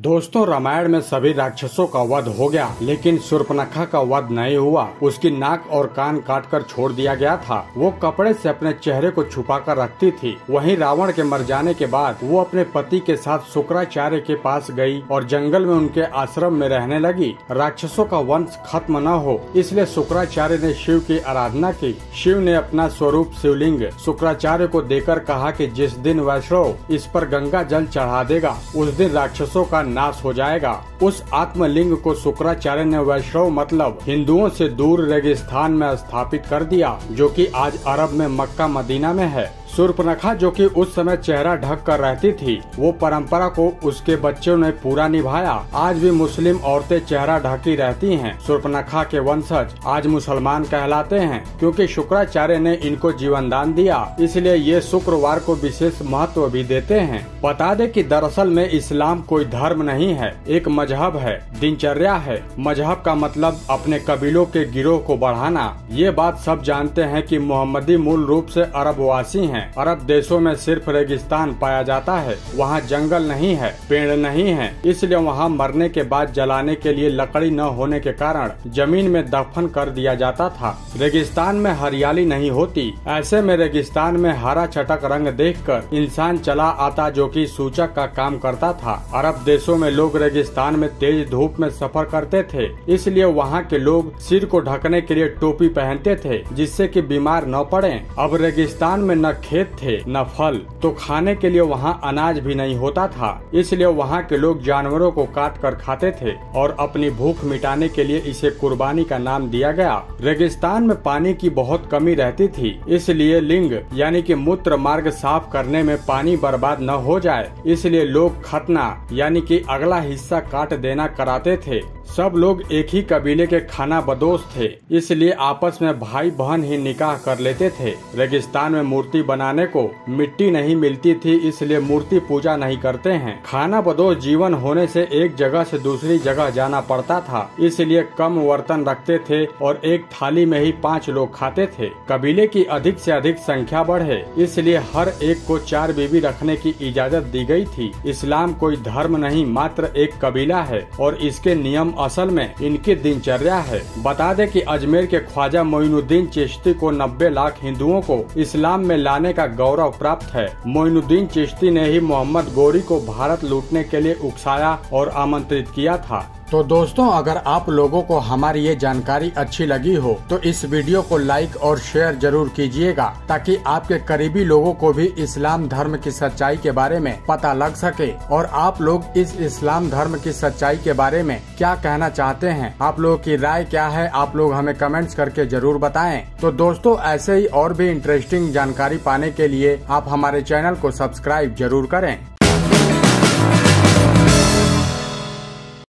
दोस्तों, रामायण में सभी राक्षसों का वध हो गया, लेकिन सुर्पनखा का वध नहीं हुआ। उसकी नाक और कान काट कर छोड़ दिया गया था। वो कपड़े से अपने चेहरे को छुपा कर रखती थी। वहीं रावण के मर जाने के बाद वो अपने पति के साथ शुक्राचार्य के पास गई और जंगल में उनके आश्रम में रहने लगी। राक्षसों का वंश खत्म न हो, इसलिए शुक्राचार्य ने शिव की आराधना की। शिव ने अपना स्वरूप शिवलिंग, शुक्राचार्य को देकर कहा की जिस दिन वैष्णव इस पर गंगा जल चढ़ा देगा, उस दिन राक्षसों का नाश हो जाएगा। उस आत्मलिंग को शुक्राचार्य ने वैष्णव मतलब हिंदुओं से दूर रेगिस्तान में स्थापित कर दिया, जो कि आज अरब में मक्का मदीना में है। सुर्पनखा, जो कि उस समय चेहरा ढक कर रहती थी, वो परंपरा को उसके बच्चों ने पूरा निभाया। आज भी मुस्लिम औरतें चेहरा ढकी रहती हैं। सुर्पनखा के वंशज आज मुसलमान कहलाते हैं, क्योंकि शुक्राचार्य ने इनको जीवन दान दिया। इसलिए ये शुक्रवार को विशेष महत्व भी देते हैं। बता दे कि दरअसल में इस्लाम कोई धर्म नहीं है, एक मज़हब है, दिनचर्या है। मज़हब का मतलब अपने कबीलों के गिरोह को बढ़ाना। ये बात सब जानते हैं कि मोहम्मदी मूल रूप से अरबवासी हैं। अरब देशों में सिर्फ़ रेगिस्तान पाया जाता है। वहाँ जंगल नहीं है, पेड़ नहीं है। इसलिए वहाँ मरने के बाद जलाने के लिए लकड़ी न होने के कारण ज़मीन में दफन कर दिया जाता था। रेगिस्तान में हरियाली नहीं होती। ऐसे में रेगिस्तान में हरा चटक रंग देखकर इंसान चला आता जो कि सूचक का काम करता था। अरब देशों में लोग रेगिस्तान में तेज धूप में सफ़र करते थे, इसलिए वहाँ के लोग सिर को ढकने के लिए टोपी पहनते थे, जिससे कि बीमार न पड़े। अब रेगिस्तान में न खेत थे, न फल तो खाने के लिए वहाँ अनाज भी नहीं होता था, इसलिए वहाँ के लोग जानवरों को काट कर खाते थे, और अपनी भूख मिटाने के लिए इसे कुर्बानी का नाम दिया गया। रेगिस्तान में पानी की बहुत कमी रहती थी, इसलिए लिंग, यानी कि मूत्र मार्ग साफ़ करने में पानी बर्बाद न हो जाए, इसलिए लोग खतना, यानी कि अगला हिस्सा काट देना कराते थे। सब लोग एक ही कबीले के खाना बदोश थे, इसलिए आपस में भाई बहन ही निकाह कर लेते थे। रेगिस्तान में मूर्ति बनाने को मिट्टी नहीं मिलती थी, इसलिए मूर्ति पूजा नहीं करते हैं। खाना बदोश जीवन होने से एक जगह से दूसरी जगह जाना पड़ता था, इसलिए कम वर्तन रखते थे और एक थाली में ही पाँच लोग खाते थे। कबीले की अधिक से अधिक संख्या बढ़े, इसलिए हर एक को चार बीबी रखने की इजाज़त दी गई थी। इस्लाम कोई धर्म नहीं, मात्र एक कबीला है, और इसके नियम असल में इनकी दिनचर्या है। बता दें कि अजमेर के ख्वाजा मोइनुद्दीन चिश्ती को 90 लाख हिंदुओं को इस्लाम में लाने का गौरव प्राप्त है। मोइनुद्दीन चिश्ती ने ही मोहम्मद गोरी को भारत लूटने के लिए उकसाया और आमंत्रित किया था। तो दोस्तों, अगर आप लोगों को हमारी ये जानकारी अच्छी लगी हो तो इस वीडियो को लाइक और शेयर ज़रूर कीजिएगा, ताकि आपके करीबी लोगों को भी इस्लाम धर्म की सच्चाई के बारे में पता लग सके। और आप लोग इस इस्लाम धर्म की सच्चाई के बारे में क्या कहना चाहते हैं? आप लोगों की राय क्या है? आप लोग हमें कमेंट्स करके ज़रूर बताएँ। तो दोस्तों, ऐसे ही और भी इंटरेस्टिंग जानकारी पाने के लिए आप हमारे चैनल को सब्सक्राइब ज़रूर करें।